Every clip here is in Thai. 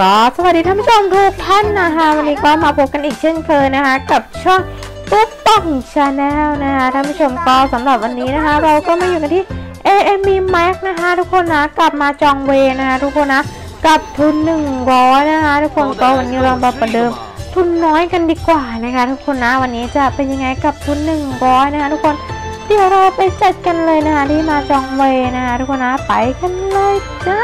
ก็สวัสดีท่านผู้ชมทุกท่านนะคะวันนี้ก็มาพบกันอีกเช่นเคยนะคะ กับช่องตุ๊บป่อง channel นะคะท่านผู้ชมก็สำหรับวันนี้นะคะ เราก็มาอยู่กันที่ AMB Max นะคะทุกคนนะกับ Mahjong Way นะคะทุกคนนะกับทุน 100 นะคะ ทุกคนก็วันนี้เรามาประเดิมทุนน้อยกันดีกว่านะคะ ทุกคนนะวันนี้จะเป็นยังไงกับทุน 100 นะคะ ทุกคนเดี๋ยวเราไปจัดกันเลยนะคะที่ Mahjong Wayนะคะ ทุกคนนะไปกันเลยจ้า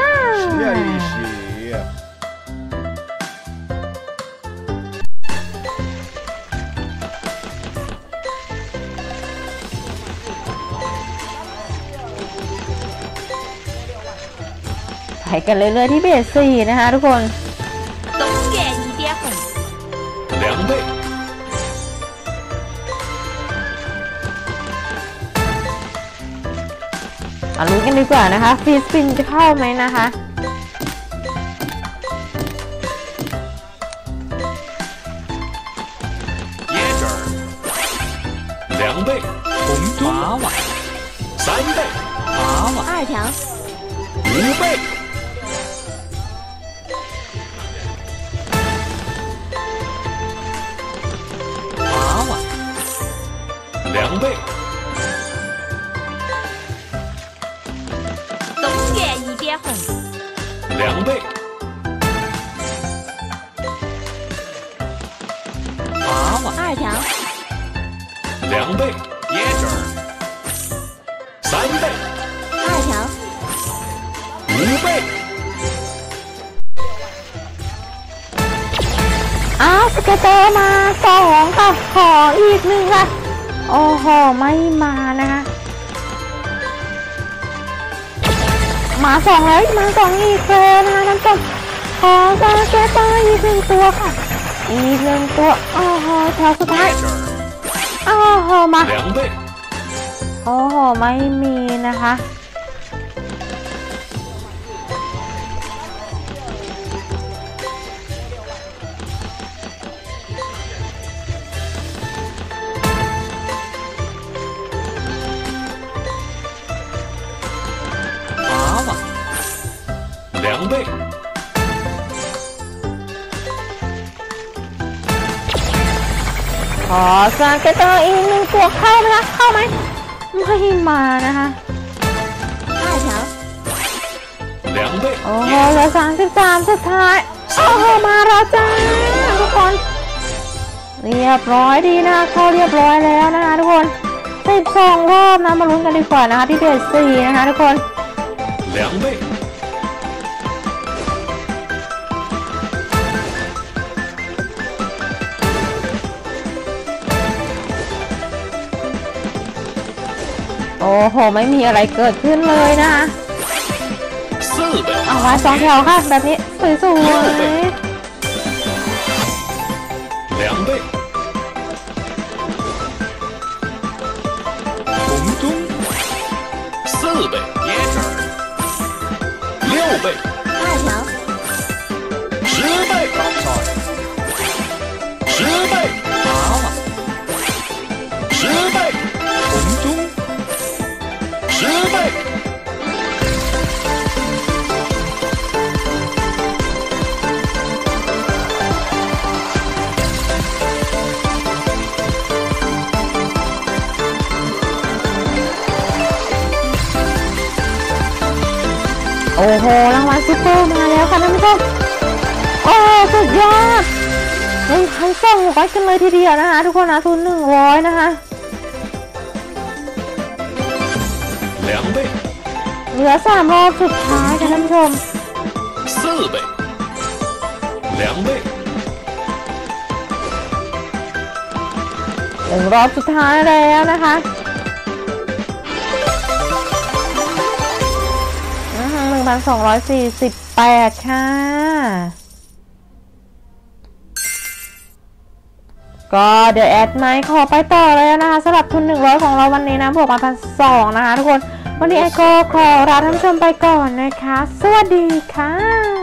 洗一洗。 ไปกันเลยเลยๆที่เบสสี่นะคะทุกคน 东野一点红，两倍， มาลุ้นกันดีกว่านะคะฟรีสปินจะเข้าไหมนะคะ 椰汁儿，两倍，红中八万，三倍，八万，二条五倍， 两倍，东野一点红，两倍，八万，二条两倍，椰汁儿，三倍，二条五倍， อ้าวสเกตเตอร์มาสองกับขออีกหนึ่งค่ะ โอ้โห ไม่มานะคะมาสองแล้วมาสองอีกเลยนะคะท่านผู้ชขอซาแก้ต้าอีกหนึ่งตัวค่ะ อีกหนึ่งตัวโอ้โหแถวสุดท้ายโอ้โหมาโอ้โหไม่มีนะคะ 两倍， ขอสเกตเตอร์อีกหนึ่งตัวเข้าไหมคะเข้าไหมไม่มานะคะ 二条两倍， โอ้โห 椰 เหลือสามสิบสามสุดท้าย โอ้โห มาแล้วจ้าทุกคน เรียบร้อยดีนะคะเข้าเรียบร้อยแล้วนะคะทุกคนสิบสองรอบนะมาลุ้นกันดีกว่านะคะที่เบสสี่นะคะทุกคน 两倍， โอ้โห ไม่มีอะไรเกิดขึ้นเลยนะคะ 四倍， เอาไว้สองแถวค่ะ แบบนี้สวย 两倍，红中，四倍，椰汁儿，六倍，二条十倍，十倍， อ้โห รางวัลซุปเปอร์มาแล้วค่ะท่านผู้ชม โอ้สุดยอดหนึ่งพันสองร้อยกันเลยทีเดียวนะคะ ทุกคนนะทุนหนึ่งร้อยนะคะ 两倍， เหลือสามรอบสุดท้ายค่ะท่านผู้ชม 四倍，两倍， หนึ่งรอบสุดท้ายแล้วนะคะ 1,248 ค่ะ ก็เดี๋ยวแอดไมค์ขอไปต่อเลยนะคะสำหรับทุน 100 ของเราวันนี้นะบวกมาพันสองนะคะทุกคน วันนี้แอดก็ขอลาท่านผู้ชมไปก่อนนะคะ สวัสดีค่ะ